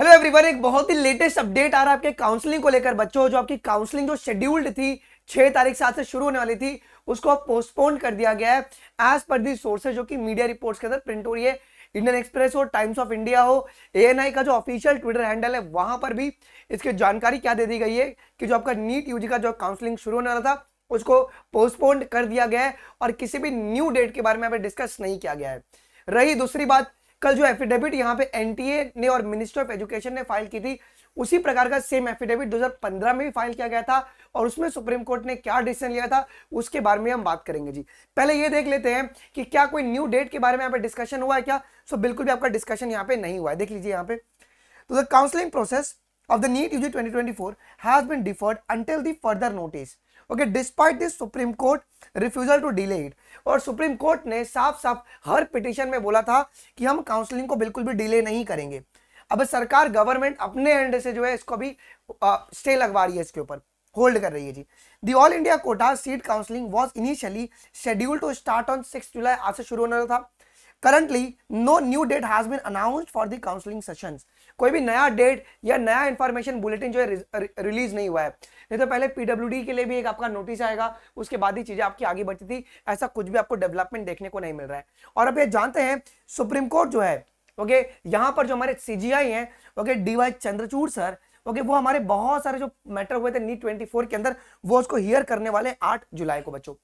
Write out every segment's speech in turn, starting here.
Hello everyone एक बहुत ही latest update आ रहा है आपके काउंसलिंग को लेकर बच्चों, जो आपकी काउंसलिंग जो शेड्यूल्ड थी, छह तारीख से आज से शुरू होने वाली थी, उसको अब पोस्टपोन कर दिया गया है। एज पर दी सोर्सेज जो कि मीडिया रिपोर्ट्स के अंदर प्रिंट हो रही है इंडियन एक्सप्रेस हो टाइम्स ऑफ़ इंडिया हो एएनआई का जो ऑफिशियल ट्विटर हैंडल है, वहाँ पर भी इसकी जानकारी क्या दे दी गई है कि जो आपका नीट यूजी का जो काउंसलिंग शुरू होने वाला था, उसको पोस्टपोन कर दिया गया है और किसी भी न्यू डेट के बारे में डिस्कस नहीं किया गया है। रही दूसरी बात कल जो एफिडेविट यहाँ पे एनटीए ने और मिनिस्टर ऑफ़ एजुकेशन ने फ़ाइल की थी, उसी प्रकार का सेम एफिडेविट 2015 में भी फ़ाइल किया गया था और उसमें सुप्रीम कोर्ट ने क्या डिसीज़न लिया था, उसके बारे में हम बात करेंगे जी। पहले ये देख लेते हैं कि क्या कोई न्यू डेट के बारे में यहाँ पे डिस्कशन हुआ है क्या? सो बिल्कुल भी आपका डिस्कशन यहाँ पे नहीं हुआ है। देख लीजिए यहाँ पे। तो the counselling process of the NEET UG 2024 has been deferred until the further notice. Okay, despite this Supreme Court refusal to delay it. और सुप्रीम कोर्ट ने साफ़ साफ़ हर पिटिशन में बोला था कि हम काउंसलिंग को बिल्कुल भी डिले नहीं करेंगे। अब सरकार गवर्नमेंट अपने एंड से जो है इसको भी स्टे लगवा रही है इसके ऊपर। होल्ड कर रही है जी। The all India quota seat counselling was initially scheduled to start on six July आज से शुरू होने था। Currently no new date has been announced for the counselling sessions कोई भी नया डेट या नया इंफॉर्मेशन बुलेटिन जो है रिलीज़ नहीं हुआ है। नहीं तो पहले पीडब्ल्यूडी के लिए भी एक आपका नोटिस आएगा, उसके बाद ही चीज़ें आपकी आगे बढ़ती थी। ऐसा कुछ भी आपको डेवलपमेंट देखने को नहीं मिल रहा है। और अब ये जानते हैं सुप्रीम कोर्ट जो है, ओके, यहाँ पर जो हमारे सीजीआई हैं, okay D Y Chandrachud sir, okay, वो हमारे बहुत सारे जो मैटर हुए थे नीट ट्वेंटी फोर के अंदर, वो उसको हियर करने वाले आठ जुलाई को बच्चों।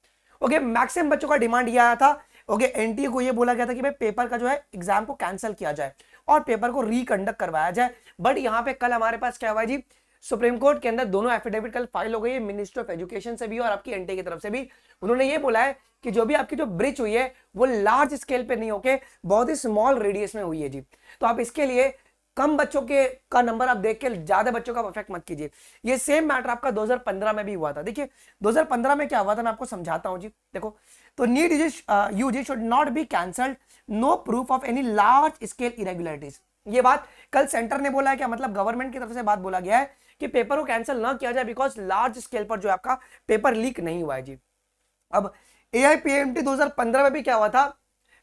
ओके मैक्सिमम बच्चों का डिमांड ये आया था ओके एनटीए को ये बोला गया था कि भाई पेपर का जो है एग्ज़ाम को कैंसिल किया जाए और पेपर को रिकंडक्ट करवाया जाए। बट यहाँ पे कल हमारे पास क्या हुआ जी? सुप्रीम कोर्ट के अंदर दोनों एफिडेविट कल फ़ाइल हो गई है मिनिस्टर ऑफ़ एजुकेशन से भी और आपकी एनटीए की तरफ़ से भी। उन्होंने ये बोला है कि जो भी आपकी जो ब्रिज हुई है, वो लार्ज स्केल पे नहीं होके बहुत ही स्मॉल रेडियस में हुई है जी। तो आप इसके लिए कम बच्चों के, का नंबर आप देख के ज़्यादा बच्चों का परफेक्ट मत कीजिए। ये सेम मैटर आपका 2015 में भी हुआ था। देखिए 2015 में क्या हुआ था, मैं आपको समझाता हूँ जी। देखो तो NEET UG should not be cancelled no proof of any large scale irregularities ये बात कल सेंटर ने बोला है, क्या मतलब गवर्नमेंट की तरफ़ से बात बोला गया है कि पेपर को कैंसिल ना किया जाए बिकॉज़ लार्ज स्केल पर जो आपका पेपर लीक नहीं हुआ है जी। अब ए आई में भी क्या हुआ था?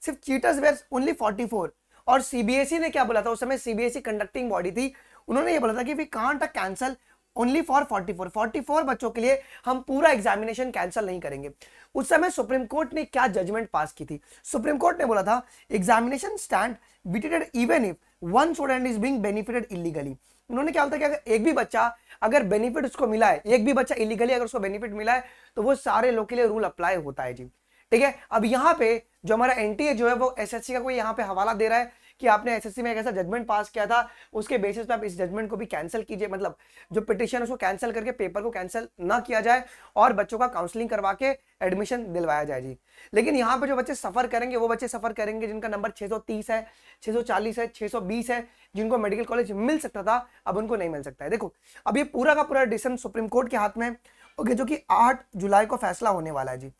सिर्फ़ चीटर्स वेयर ओनली 44 और सीबीएसई e ने क्या बोला था? उस समय सीबीएसई कंडक्टिंग बॉडी थी। उन्होंने ये बोला था कि we can't cancel only for 44 44 बच्चों के लिए हम पूरा एग्जामिनेशन कैंसिल नहीं करेंगे। उस समय सुप्रीम कोर्ट ने क्या जजमेंट पास की थी? सुप्रीम कोर्ट ने बोला था examination stand vitiated even if one student is being benefited illegally उन्होंने क्या बोला था कि अगर एक भी बच्चा, अगर बेनिफिट उसको मिला है, एक भी बच्चा इलीगली अगर उसको बेनिफिट मिला है तो वो सारे लोग के लिए रूल अप्लाई होता है जी। ठीक है? अब यहाँ पे जो हमारा एनटीए जो है वो एसएससी का कोई यहाँ पे हवाला दे रहा है कि आपने एसएससी में एक ऐसा जजमेंट पास किया था, उसके बेसिस पे आप इस जजमेंट को भी कैंसिल कीजिए। मतलब जो पिटिशन है उसको कैंसिल करके पेपर को कैंसिल ना किया जाए और बच्चों का काउंसलिंग करवा के एडमिशन दिलवाया जाए जी। लेकिन यहाँ पे जो बच्चे सफ़र करेंगे, वो बच्चे सफ़र करेंगे जिनका नंबर 630 है 640 है 620 है, जिनको मेडिकल कॉलेज मिल सकता था, अब उनको नहीं मिल सकता है। देखो, अब ये पूरा का पूरा डिसीज़न सुप्रीम कोर्ट के हाथ में ओके, जो कि आठ जुलाई को फैसला होने वाला है जी।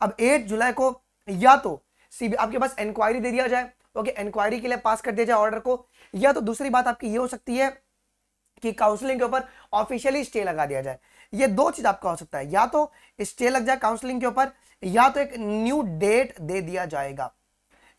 अब एट जुलाई को या तो सीबी, आपके पास इंक्वायरी दे दिया जाए ओके इंक्वायरी के लिए पास कर दिया जाए ऑर्डर को, या तो दूसरी बात आपकी ये हो सकती है कि काउंसलिंग के ऊपर ऑफिशियली स्टे लगा दिया जाए। ये दो चीज़ आपका हो सकता है, या तो स्टे लग जाए काउंसलिंग के ऊपर, या तो एक न्यू डेट दे दिया जाएगा।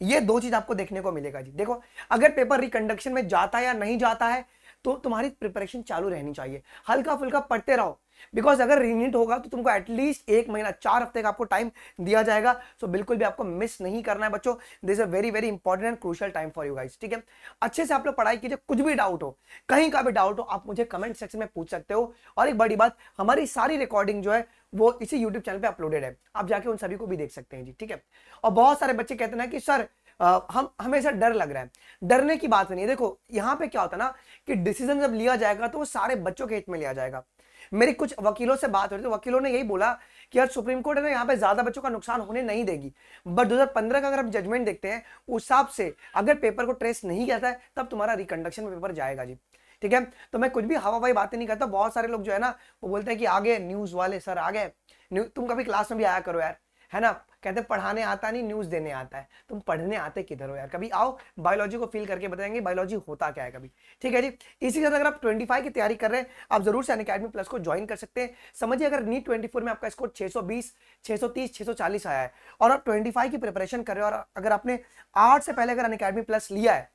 ये दो चीज़ आपको देखने को मिलेगा जी। देखो, अगर पेपर रिकंडक्शन में जाता है या नहीं जाता है तो तुम्हारी प्रिपरेशन चालू रहनी चाहिए। हल्का फुल्का पढ़ते रहो। बिकॉज़ अगर रीनीट होगा तो तुमको एटलीस्ट एक महीना, चार हफ़्ते का आपको टाइम दिया जाएगा। सो so बिल्कुल भी आपको मिस नहीं करना है बच्चों। This a very very important and crucial time for you guys ठीक है? अच्छे से आप लोग पढ़ाई कीजिए। कुछ भी डाउट हो, कहीं का भी डाउट हो, आप मुझे कमेंट सेक्शन में पूछ सकते हो। और एक बड़ी बात, हमारी सारी रिकॉर्डिंग जो है, वो इसी यूट्यूब चैनल पर अपलोडेड है। आप जाके उन सभी को भी देख सकते हैं जी, ठीक है? और बहुत सारे बच्चे कहते हैं कि, सर हम, हमेशा डर लग रहा है। डरने की बात नहीं है। देखो, यहाँ पे क्या होता है ना कि डिसीज़न जब लिया जाएगा तो वो सारे बच्चों के हित में लिया जाएगा। मेरी कुछ वकीलों से बात हो रही थी, वकीलों ने यही बोला कि यार सुप्रीम कोर्ट है यहाँ पे ज़्यादा बच्चों का नुकसान होने नहीं देगी। बट 2015 का अगर हम जजमेंट देखते हैं, उस हिसाब से अगर पेपर को ट्रेस नहीं किया है, तब तुम्हारा रिकंडक्शन में पेपर जाएगा जी। ठीक है? तो मैं कुछ भी हवा हवाई बातें नहीं करता। बहुत सारे लोग जो है ना, वो बोलते हैं कि आगे न्यूज़ वाले सर आगे तुम कभी क्लास में भी आया करो यार, है ना? कहते पढ़ाने आता नहीं न्यूज़ देने आता है। तुम पढ़ने आते किधर हो यार? कभी आओ बायोलॉजी को फील करके बताएँगे बायोलॉजी होता क्या है कभी? ठीक है जी? इसी साथ अगर आप 25 की तैयारी कर रहे हैं, आप ज़रूर से अकेडमी प्लस को ज्वाइन कर सकते हैं। समझिए, अगर नीट 24 में आपका स्कोर 620 630 640 आया है और आप 25 की प्रिपरेशन कर रहे हो और अगर आपने आठ से पहले अगर अकेडमी प्लस लिया है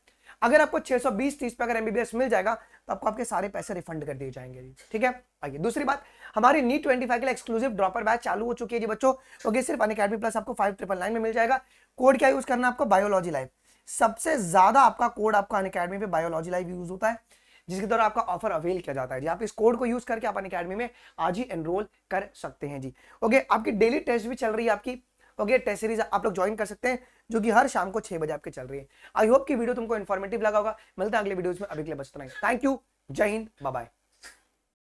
अगर आपको 620 30 पे अगर एमबीबीएस मिल जाएगा तो आपको आपके सारे पैसे रिफंड कर दिए जाएँगे जी। ठीक है? आइए, दूसरी बात, हमारी नीट ट्वेंटी के लिए एक्सक्लूसिव ड्रॉपर बैच चालू हो चुकी है जी बच्चों। ओके सिर्फ़ अन अकेडमी प्लस आपको फाइव ट्रिपल नाइन में मिल जाएगा। कोड क्या यूज़ करना आपको? बायोलॉजी लाइव सबसे ज़्यादा आपका कोड आपका अन अकेडमी पे बायोलॉजी लाइव यूज़ होता है, जिसके द्वारा आपका ऑफ़र अवेल किया जाता है जी। आप इस कोड को यूज़ करके आप अकेडमी में आज ही एनरोल कर सकते हैं जी। ओके आपकी डेली टेस्ट भी चल रही है आपकी। ओके टेस्ट सीरीज़ आप लोग ज्वाइन कर सकते हैं, जो कि हर शाम को छह बजे आपके चल रही है। आई होप की वीडियो तुमको इन्फॉर्मेटिव लगा होगा। मिलता है अगले वीडियोज़ में। अभी के लिए बचता नहीं थैंक यू जय हिंद। बाय